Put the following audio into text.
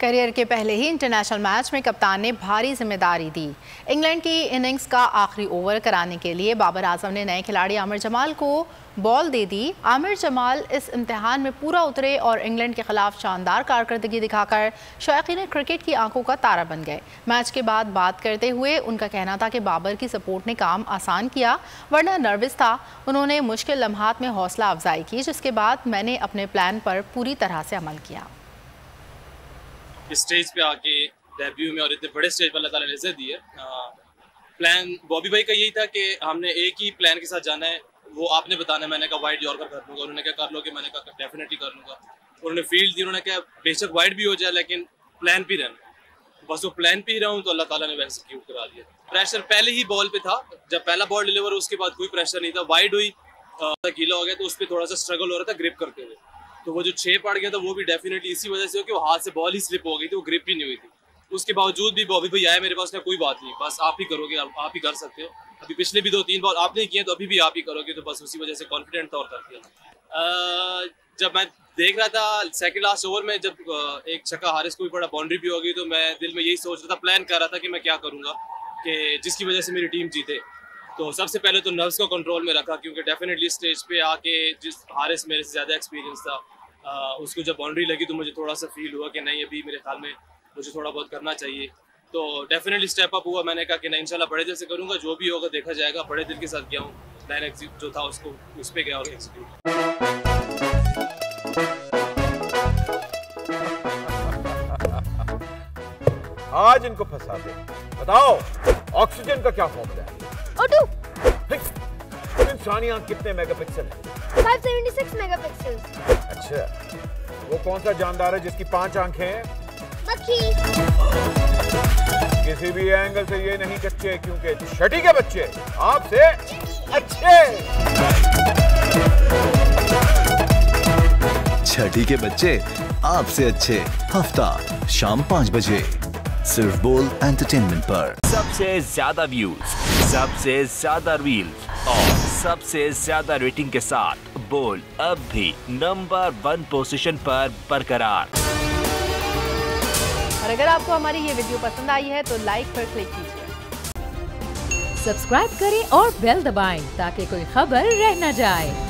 Career के पहले ही international match में कप्तान ने भारी ज़िम्मेदारी दी। इंग्लैंड की इनिंग्स का आखिरी ओवर कराने के लिए बाबर आज़म ने नए खिलाड़ी आमिर जमाल को बॉल दे दी। आमिर जमाल इस इम्तहान में पूरा उतरे और इंग्लैंड के खिलाफ शानदार कारकर्दगी दिखाकर शौकीन क्रिकेट की आँखों का तारा बन गए। मैच के बाद बात करते हुए उनका कहना था कि बाबर की सपोर्ट ने काम आसान किया, वरना नर्वस था। उन्होंने मुश्किल लम्हात में हौसला अफजाई की, जिसके बाद मैंने अपने प्लान पर पूरी तरह से अमल किया। स्टेज पे आके डेब्यू में और इतने बड़े स्टेज पर अल्लाह इज़्ज़त दी है। प्लान बॉबी भाई का यही था कि हमने एक ही प्लान के साथ जाना है। वो आपने बताना मैंने कहा वाइड यॉर्कर कर लूँगा उन्होंने क्या कर लोगे मैंने कहा डेफिनेटली कर लूँगा। उन्होंने फ़ील्ड दी, उन्होंने कहा, बेशक वाइड भी हो जाए, लेकिन प्लान भी रहना बस वो प्लान पे ही रहा हूँ तो अल्लाह ताला ने वैसे क्यों करा दिया। प्रेशर पहले ही बॉल पे था। जब पहला बॉल डिलीवर उसके बाद कोई प्रेशर नहीं था। वाइड हुई गीला हो गया तो उस पर थोड़ा सा स्ट्रगल हो रहा था ग्रिप करते हुए। तो वो जो छः पड़ गया था, वो भी डेफिनेटली इसी वजह से हो कि वो हाथ से बॉल ही स्लिप हो गई थी, वो ग्रिप ही नहीं हुई थी। उसके बावजूद भी बॉबी भाई आया मेरे पास ना कोई बात नहीं, बस आप ही करोगे, आप ही कर सकते हो। अभी पिछले भी दो तीन बार आपने किए तो अभी भी आप ही करोगे तो बस उसी वजह से कॉन्फिडेंट था और कर दिया जब मैं देख रहा था सेकंड लास्ट ओवर में, जब एक छक्का हारिस को भी बड़ा बाउंड्री भी होगी तो मैं दिल में यही सोच रहा था प्लान कर रहा था कि मैं क्या करूँगा, कि जिसकी वजह से मेरी टीम जीते। तो सबसे पहले तो नर्व्स को कंट्रोल में रखा, क्योंकि डेफिनेटली स्टेज पे आके जिस हारिस मेरे से ज़्यादा एक्सपीरियंस था आ, उसको जब बाउंड्री लगी तो मुझे थोड़ा सा फील हुआ कि नहीं अभी मेरे ख्याल में मुझे थोड़ा बहुत करना चाहिए। तो डेफिनेटली स्टेप अप हुआ। मैंने कहा कि नहीं इंशाल्लाह बड़े दिल से करूँगा। जो भी होगा देखा जाएगा। बड़े दिल के साथ गया हूँ। लाइन प्लान जो था उसको उस पर गया और एग्जीक्यूट आज इनको फंसा दे। बताओ ऑक्सीजन का क्या फॉर्मूला है? ओ इंसानी आँख कितने मेगापिक्सल है? 576 मेगापिक्सल अच्छा। वो कौन सा जानदार है जिसकी पाँच आँखें हैं? मक्खी किसी भी एंगल से ये नहीं कच्चे क्योंकि छठी के बच्चे आपसे अच्छे। छठी के बच्चे आपसे अच्छे हफ़्ता शाम पाँच बजे सिर्फ़ बोल एंटरटेनमेंट पर। सबसे ज़्यादा व्यूज़ सबसे ज़्यादा रील और सबसे ज़्यादा रेटिंग के साथ बोल अब भी नंबर वन पोजीशन पर बरकरार। और अगर आपको हमारी ये वीडियो पसंद आई है तो लाइक पर क्लिक कीजिए। सब्सक्राइब करें और बेल दबाएँ ताकि कोई खबर रह न जाए।